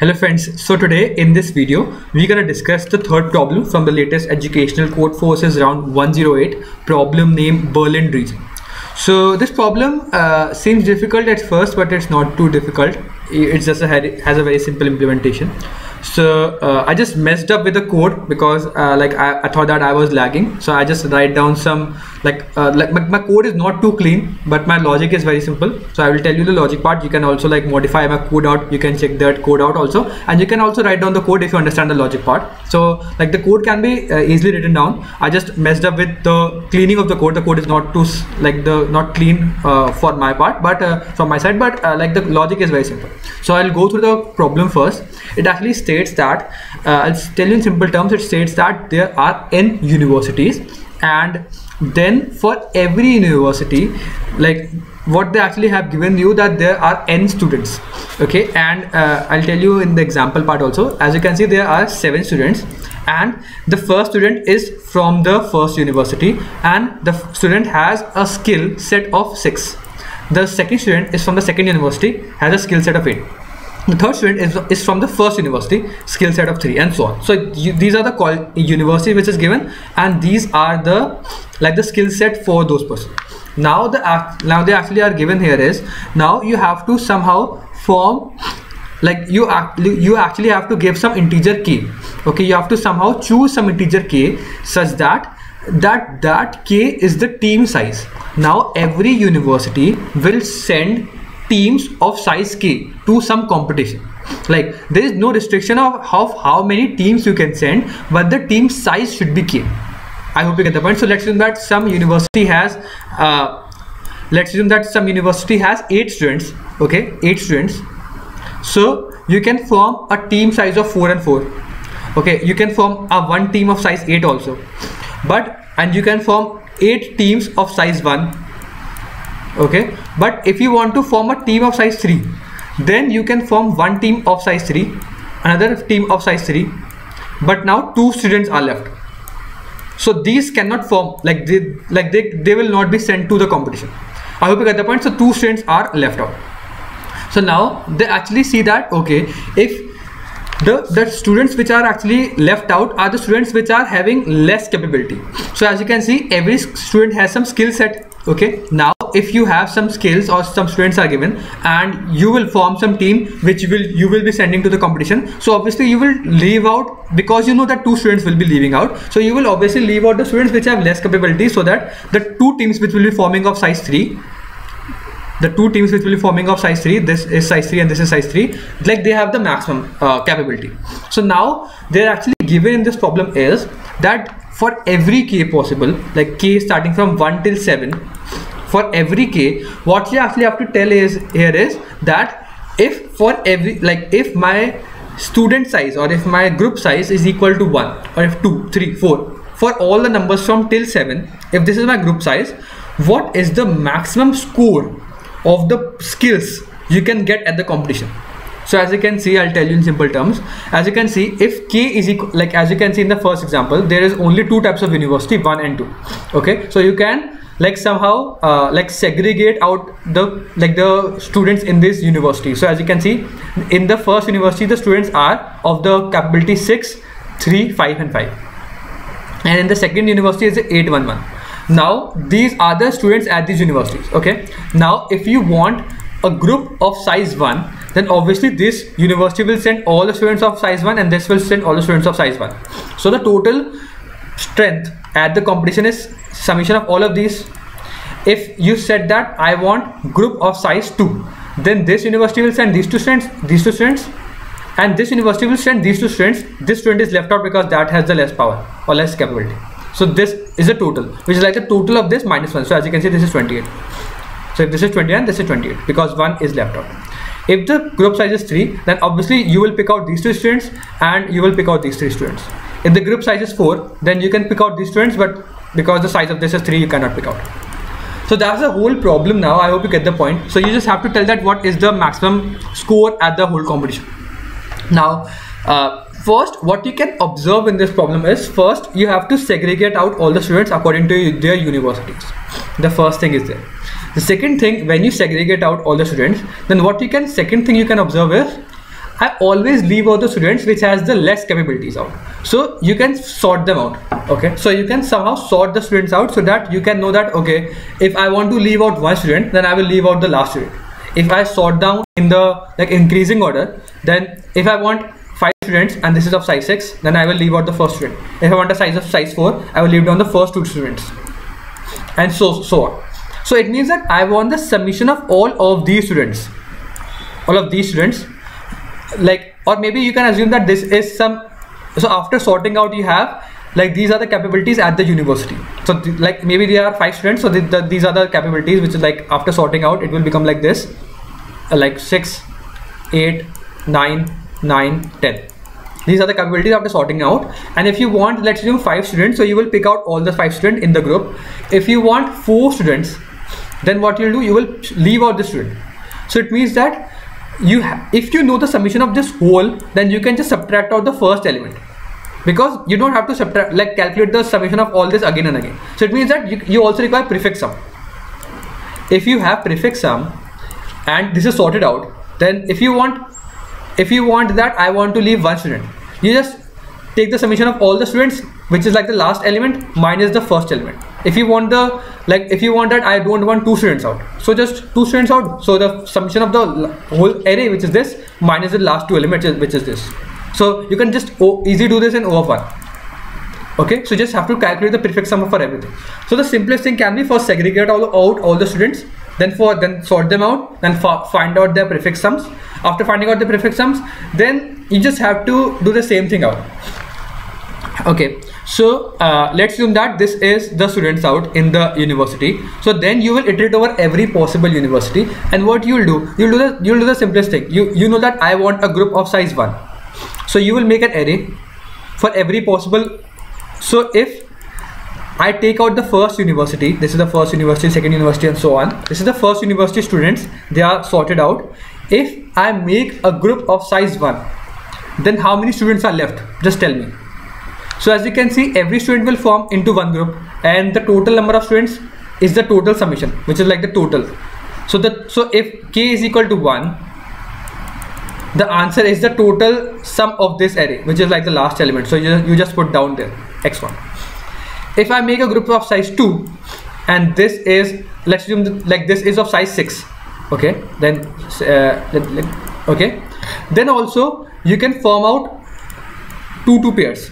Hello friends, so today in this video we're gonna discuss the third problem from the latest educational Codeforces round 108 problem name Berland region. So this problem uh, seems difficult at first but it's not too difficult. It just a, has a very simple implementation so uh, I just messed up with the code because uh, like I, I, thought that I was lagging so I just write down some like uh, like my, my, code is not too clean but my logic is very simple. So I will tell you the logic part. You can also like modify my code out. You can check that code out also. And you can also write down the code if you understand the logic part. So like the code can be uh, easily written down. I just messed up with the cleaning of the code. The code is not too like the not clean uh, for my part but uh, from my side. But like the logic is very simple. So I'll go through the problem first. It actually states that uh, I'll tell you in simple terms. It states that there are n universities and then for every university like what they actually have given you that there are n students okay? And uh, I'll tell you in the example part also. As you can see there are seven students. And the first student is from the first university. And the student has a skill set of six. The second student is from the second university has a skill set of eight the third student is, from the first university skill set of three and so on. So you, these are the call university which is given and these are the like the skill set for those persons. Now the now they actually are given here is now you have to somehow form like you actually you actually have to give some integer k. Okay you have to somehow choose some integer k such that that that k is the team size. Now every university will send teams of size k to some competition. Like there is no restriction of how, how many teams you can send but the team size should be k. I hope you get the point. So let's assume that some university has uh, let's assume that some university has eight students okay eight students. So you can form a team size of four and four okay. You can form a one team of size 8 also. But and you can form eight teams of size 1 okay? But if you want to form a team of size 3 then you can form one team of size 3 another team of size 3 but now two students are left. So these cannot form like they like they, they will not be sent to the competition. I hope you get the point. So two students are left out. So now they actually see that okay if the the students which are actually left out are the students which are having less capability. So as you can see every student has some skill set okay? Now if you have some skills or some students are given and you will form some team which will you will be sending to the competition. So obviously you will leave out because you know that two students will be leaving out. So you will obviously leave out the students which have less capability so that the two teams which will be forming of size 3 the two teams which will be forming of size 3 this is size 3 and this is size 3 like they have the maximum uh, capability. So now they're actually given in this problem is that for every k possible like k starting from 1 till 7 for every k what you actually have to tell is here is that if for every like if my student size or if my group size is equal to 1 or if 2 3 4 for all the numbers from till 7 if this is my group size what is the maximum score of the skills you can get at the competition? So as you can see i'll tell you in simple terms. As you can see if k is equal like as you can see in the first example there is only two types of university one and two. Okay? So you can like somehow uh, like segregate out the like the students in this university. So as you can see in the first university the students are of the capability 6 3 5 and 5 and in the second university is 811 now these are the students at these universities okay? Now if you want a group of size 1 then obviously this university will send all the students of size 1 and this will send all the students of size 1 so the total strength at the competition is summation of all of these. If you said that I want group of size 2 then this university will send these two students these two students and this university will send these two students. This student is left out because that has the less power or less capability. So this is a total which is like the total of this minus 1 so as you can see this is 28 so if this is 29 this is 28 because 1 is left out. If the group size is 3 then obviously you will pick out these two students and you will pick out these three students if the group size is 4 then you can pick out these students but because the size of this is 3 you cannot pick out. So that's the whole problem now. I hope you get the point. So you just have to tell that what is the maximum score at the whole competition. Now uh, first what you can observe in this problem is first you have to segregate out all the students according to their universities. The first thing is there. The second thing when you segregate out all the students then what you can second thing you can observe is I always leave out the students which has the less capabilities out. So you can sort them out. Okay. So you can somehow sort the students out so that you can know that okay, if I want to leave out one student, then I will leave out the last student. If I sort down in the like increasing order, then if I want five students and this is of size 6 then I will leave out the first student if I want a size of size 4 I will leave down the first two students and so so on so it means that I want the submission of all of these students all of these students like or maybe you can assume that this is some so after sorting out you have like these are the capabilities at the university. So th like maybe there are five students so the, these are the capabilities which is like after sorting out it will become like this uh, like six eight nine 9 10 these are the capabilities after sorting out. And if you want let's assume five students so you will pick out all the five students in the group. If you want four students then what you'll do you will leave out the student. So it means that you have if you know the summation of this whole then you can just subtract out the first element. Because you don't have to subtract like calculate the summation of all this again and again. So it means that you, you also require prefix sum. If you have prefix sum and this is sorted out then if you want if you want that I want to leave one student. You just take the summation of all the students which is like the last element minus the first element. If you want the like if you want that I don't want two students out. So just two students out. So the summation of the whole array which is this minus the last two elements which is this. So you can just easily do this in O of 1 okay? So just have to calculate the prefix sum for everything. So the simplest thing can be first segregate all out all the students then for then sort them out then find out their prefix sums. After finding out the prefix sums then you just have to do the same thing out okay so uh, let's assume that this is the students out in the university. So then you will iterate over every possible university. And what you'll do you'll do the you'll do the simplest thing. You you know that i want a group of size 1 so you will make an array for every possible. So if I take out the first university this is the first university second university and so on. This is the first university students. They are sorted out. If I make a group of size 1 then how many students are left? Just tell me so as you can see every student will form into one group. And the total number of students is the total summation which is like the total. So that so if k is equal to 1 the answer is the total sum of this array which is like the last element. So you, you just put down there x1 if I make a group of size 2 and this is let's assume like this is of size 6 okay? Then uh, okay? Then also you can form out two two pairs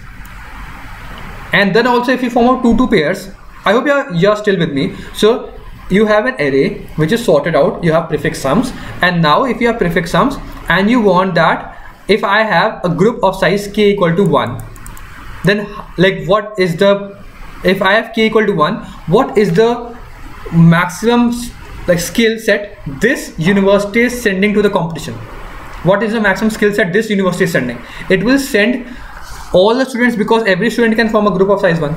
and then also if you form out two two pairs I hope you're you're still with me. So you have an array which is sorted out. You have prefix sums. And now if you have prefix sums and you want that if I have a group of size k equal to 1 then like what is the if I have k equal to 1 what is the maximum like skill set this university is sending to the competition? What is the maximum skill set this university is sending? It will send all the students because every student can form a group of size 1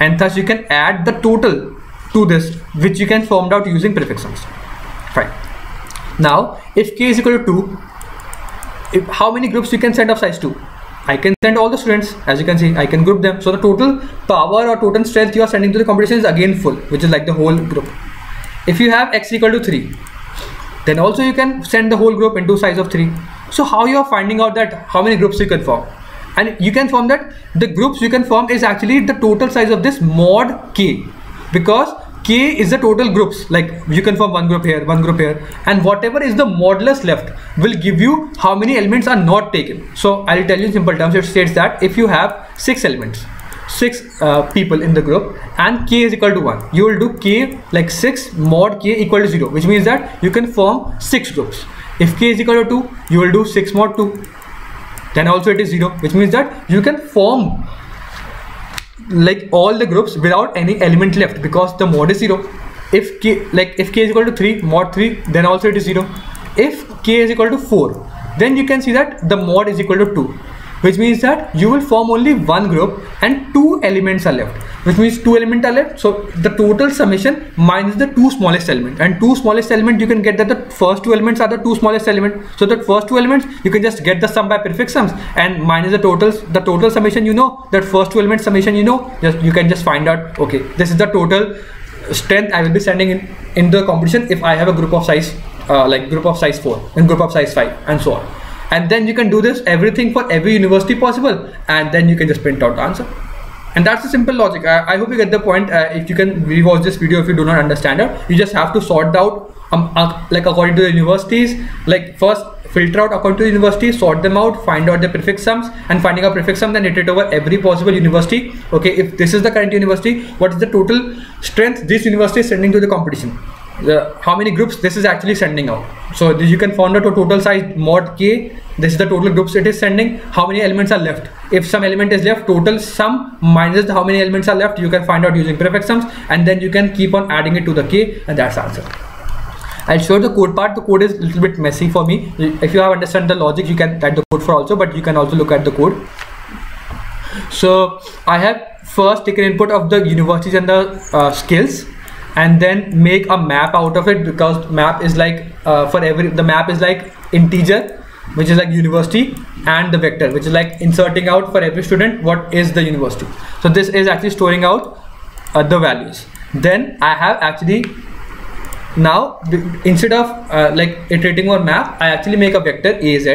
and thus you can add the total to this which you can form out using prefix sums. Fine. Now if k is equal to 2 if, how many groups you can send of size 2 I can send all the students. As you can see I can group them. So the total power or total strength you are sending to the competition is again full which is like the whole group. If you have x equal to 3 then also you can send the whole group into size of 3 so how you are finding out that how many groups you can form and you can form that the groups you can form is actually the total size of this mod k. Because k is the total groups. Like you can form one group here one group here. And whatever is the modulus left will give you how many elements are not taken. So i'll tell you in simple terms it states that if you have six elements six uh, people in the group and k is equal to 1 you will do k like 6 mod k equal to 0 which means that you can form six groups. If k is equal to 2 you will do 6 mod 2 then also it is 0 which means that you can form like all the groups without any element left because the mod is 0 if k like if k is equal to 3 mod 3 then also it is 0 if k is equal to 4 then you can see that the mod is equal to 2 which means that you will form only one group and two elements are left which means two elements are left. So the total summation minus the two smallest element and two smallest element you can get that the first two elements are the two smallest element so the first two elements you can just get the sum by prefix sums. And minus the totals the total summation you know that first two element summation you know just you can just find out okay this is the total strength I will be sending in in the competition if I have a group of size uh, like group of size 4 and group of size 5 and so on and then you can do this everything for every university possible. And then you can just print out the answer. And that's the simple logic. I, I hope you get the point. Uh, if you can rewatch this video if you do not understand it you just have to sort out um, uh, like according to the universities like first filter out according to the university sort them out find out the prefix sums. And finding out prefix sum then iterate over every possible university. Okay if this is the current university what is the total strength this university is sending to the competition the, how many groups this is actually sending out so you can find out a total size mod k this is the total groups it is sending how many elements are left if some element is left total sum minus how many elements are left you can find out using prefix sums and then you can keep on adding it to the k and that's answer I'll show the code part. The code is a little bit messy for me. If you have understand the logic, you can write the code for also, but you can also look at the code. So I have first taken input of the universities and the uh, skills and then make a map out of it because map is like uh, for every the map is like integer which is like university and the vector which is like inserting out for every student what is the university. So this is actually storing out uh, the values. Then I have actually now instead of uh, like iterating on map I actually make a vector AZ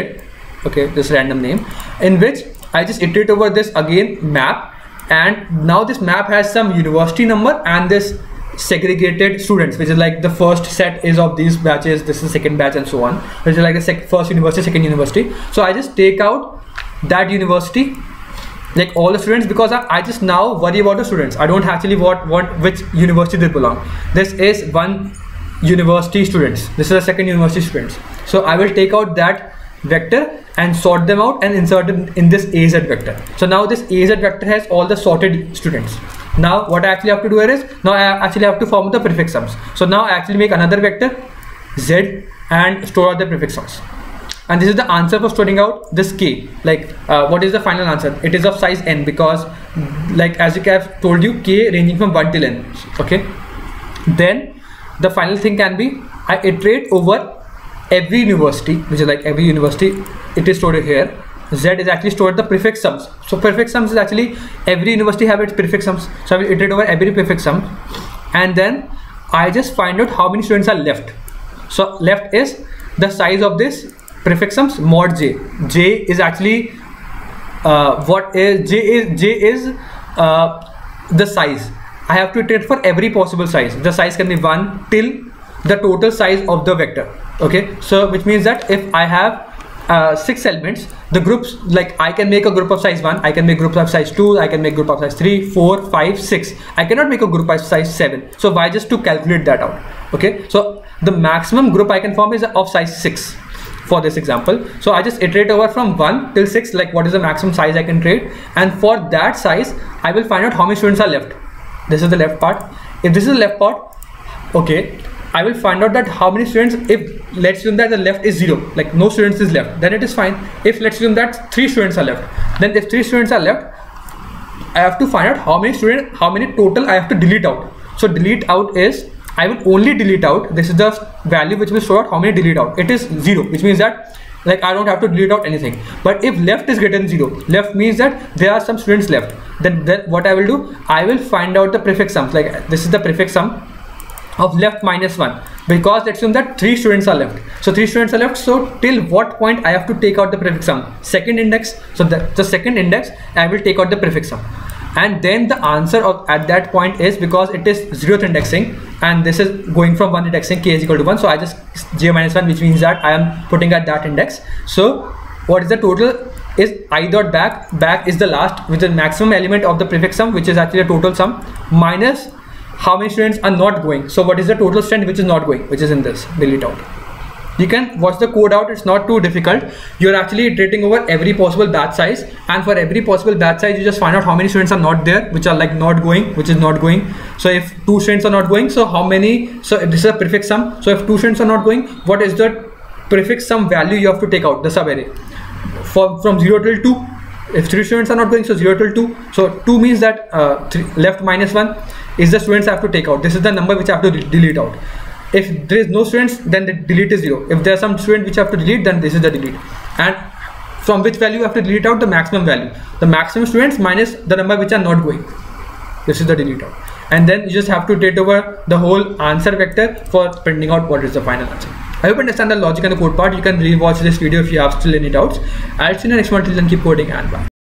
okay this random name in which I just iterate over this again map and now this map has some university number and this segregated students which is like the first set is of these batches this is second batch and so on which is like the first university second university. So i just take out that university like all the students because I, I just now worry about the students. I don't actually want want which university they belong. This is one university students. This is a second university students. So i will take out that vector and sort them out and insert it in this az vector. So now this az vector has all the sorted students now what I actually have to do here is now I actually have to form the prefix sums. So now I actually make another vector z and store out the prefix sums. And this is the answer for storing out this k. Like uh, what is the final answer? It is of size n because like as you have told you k ranging from 1 till n. Okay? Then the final thing can be I iterate over every university which is like every university it is stored here z is actually stored the prefix sums. So prefix sums is actually every university have its prefix sums. So i will iterate over every prefix sum. And then i just find out how many students are left. So left is the size of this prefix sums mod j. J is actually uh, what is j is j is uh, the size. I have to iterate for every possible size. The size can be 1 till the total size of the vector. Okay? So which means that if i have uh, six elements. The groups like I can make a group of size 1 I can make group of size 2 I can make group of size 3 4 5 6 I cannot make a group of size 7 so why just to calculate that out? Okay? So the maximum group I can form is of size 6 for this example. So I just iterate over from 1 till 6 like what is the maximum size I can create? And for that size I will find out how many students are left. This is the left part. If this is the left part okay I will find out that how many students if let's assume that the left is zero like no students is left then it is fine. If let's assume that three students are left then if three students are left I have to find out how many students how many total I have to delete out. So delete out is I will only delete out this is the value which will show out how many delete out. It is zero which means that like I don't have to delete out anything. But if left is greater than zero left means that there are some students left then, then what I will do I will find out the prefix sums like this is the prefix sum of left minus 1 because let's assume that three students are left. So three students are left. So till what point I have to take out the prefix sum? Second index. So the, the second index I will take out the prefix sum. And then the answer of at that point is because it is zeroth indexing and this is going from one indexing k is equal to 1 so I just j minus 1 which means that I am putting at that index. So what is the total is i dot back. Back is the last with the maximum element of the prefix sum which is actually a total sum minus how many students are not going? So what is the total strength which is not going which is in this delete out you can watch the code out it's not too difficult. You're actually iterating over every possible batch size and for every possible batch size you just find out how many students are not there which are like not going which is not going. So if two students are not going so how many so this is a prefix sum so if two students are not going what is the prefix sum value you have to take out the subarray for from 0 till 2 if three students are not going so 0 till 2 so 2 means that uh, three, left minus 1 is the students I have to take out. This is the number which I have to delete out. If there is no students, then the delete is zero. If there are some students which I have to delete, then this is the delete. And from which value you have to delete out the maximum value. The maximum students minus the number which are not going. This is the delete out. And then you just have to take over the whole answer vector for printing out what is the final answer. I hope you understand the logic and the code part. You can rewatch this video if you have still any doubts. I'll see you in the next one till then keep coding and bye.